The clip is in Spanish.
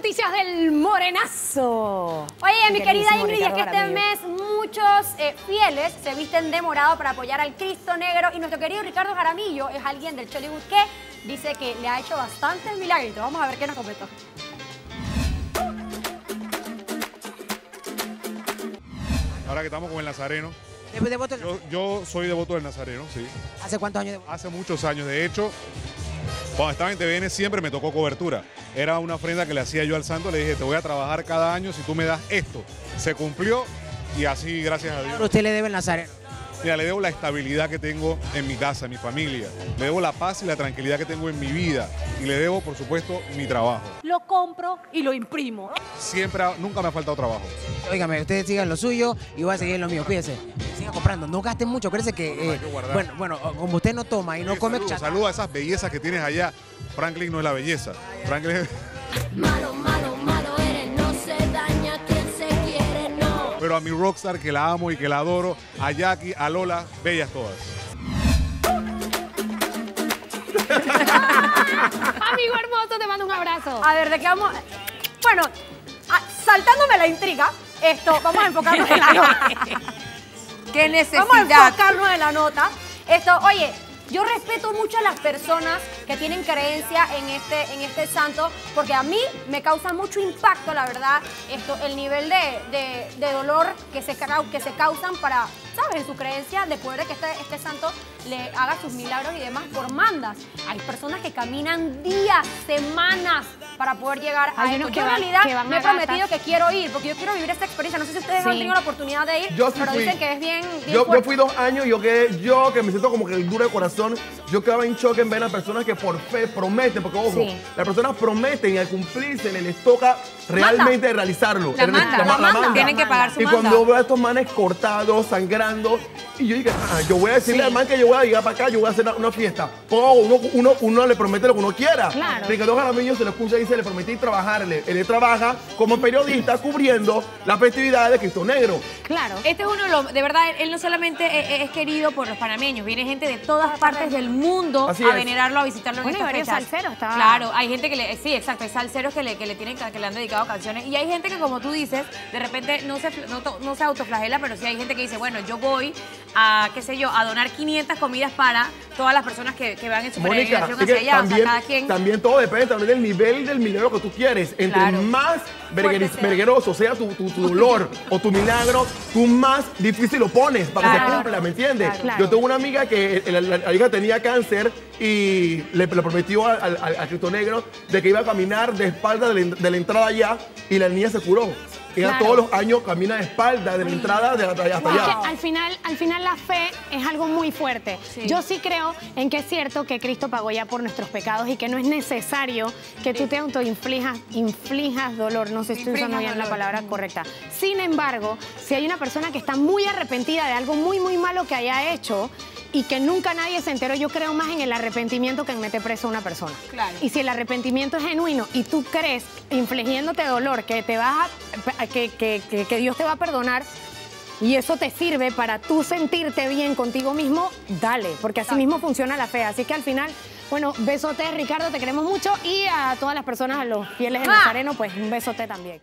noticias del morenazo. Oye, mi querida Ingrid, es que este mes muchos eh, fieles se visten de morado para apoyar al Cristo Negro y nuestro querido Ricardo Jaramillo es alguien del Chollywood que dice que le ha hecho bastantes milagritos. Vamos a ver qué nos comentó. Ahora que estamos con el Nazareno, ¿De, de voto? yo, yo soy devoto del Nazareno, sí. ¿Hace cuántos años? Hace muchos años, de hecho, cuando estaba en TVN siempre me tocó cobertura. Era una ofrenda que le hacía yo al santo, le dije, te voy a trabajar cada año si tú me das esto. Se cumplió y así, gracias a Dios. usted le debe el Nazareno. Mira, le debo la estabilidad que tengo en mi casa, en mi familia. Le debo la paz y la tranquilidad que tengo en mi vida. Y le debo, por supuesto, mi trabajo. Lo compro y lo imprimo. Siempre, nunca me ha faltado trabajo. Óigame, ustedes sigan lo suyo y voy a seguir lo mío. Fíjese, comprando. No gasten mucho. Acuérdense que, No, eh, que bueno, bueno, como usted no toma y no come Saluda chatarra. saluda a esas bellezas que tienes allá. Franklin no es la belleza. Franklin es... Malo, malo, malo eres, no se daña quien se quiere, no. Pero a mi rockstar que la amo y que la adoro, a Jackie, a Lola, bellas todas. Amigo hermoso, te mando un abrazo. A ver, ¿de qué vamos? Bueno, saltándome la intriga, esto, vamos a enfocarnos en la. ¿Qué necesidad? Vamos a enfocarnos en la nota. Esto, oye, yo respeto mucho a las personas que tienen creencia en este, en este santo, porque a mí me causa mucho impacto, la verdad, esto, el nivel de, de- de dolor que se, cau- que se causan para, ¿sabes? En su creencia de poder de que este, este santo le haga sus milagros y demás por mandas. Hay personas que caminan días, semanas para poder llegar a esto. unos Yo en realidad van me he prometido que quiero ir, porque yo quiero vivir esta experiencia. No sé si ustedes han tenido la oportunidad de ir, Yo sí pero fui. dicen que es bien, bien Yo, yo fui dos años y yo que yo que me siento como que el duro de corazón, yo quedaba en choque en ver a personas que por fe prometen, porque ojo, Sí. las personas prometen y al cumplirse les toca realmente realizarlo. La manda, ma- la manda. Tienen que pagar su Y manda. cuando veo a estos manes cortados, sangrando, y yo dije, ah, yo voy a decirle Sí. al man que yo voy a llegar para acá, yo voy a hacer una, una fiesta. Pongo, uno, uno, uno le promete lo que uno quiera. Claro. Ricardo Jaramillo se lo escucha y dice, le prometí trabajarle. Él trabaja como periodista cubriendo las festividades de Cristo Negro. Claro. Este es uno de los, de verdad, él, no solamente es, es querido por los panameños, viene gente de todas partes del mundo Así a es. venerarlo, a visitarlo en Bueno, y estas varios fechas. salseros, estaba- Claro, hay gente que le, sí, exacto, hay salseros que le, que le tienen, que le han dedicado canciones y hay gente que, como tú dices, de repente no se, no se autoflagela, pero sí hay gente que dice, bueno, yo voy a, qué sé yo, a donar 500 comidas para todas las personas que, que van en su Mónica, peregrinación hacia allá, también, o sea, cada quien... también todo depende también del nivel del milagro que tú quieres. Entre Claro. más vergueroso sea tu, tu- tu dolor o tu milagro, tú más difícil lo pones para que se cumpla, ¿me entiendes? Claro. Yo tengo una amiga que eh, la, la- la hija tenía cáncer y le, le prometió al, al, al- al Cristo Negro de que iba a caminar de espalda de la, de la entrada allá y la niña se curó. Ella Claro. todos los años camina de espalda de la entrada de, allá. hasta allá. al final, al final la fe es algo muy fuerte. Sí. Yo sí creo en que es cierto que Cristo pagó ya por nuestros pecados y que no es necesario que tú te autoinflijas inflijas dolor. No sé si estoy usando bien la palabra correcta. Sin embargo, si hay una persona que está muy arrepentida de algo muy, muy malo que haya hecho y que nunca nadie se enteró, yo creo más en el arrepentimiento que en meter preso a una persona. Claro. Y si el arrepentimiento es genuino y tú crees, infligiéndote dolor, que te vas a- que, que- que- que Dios te va a perdonar, y eso te sirve para tú sentirte bien contigo mismo, dale, porque así mismo funciona la fe. Así que al final, bueno, besote Ricardo, te queremos mucho y a todas las personas, a los fieles de ¡Ah! Nazareno, pues un besote también.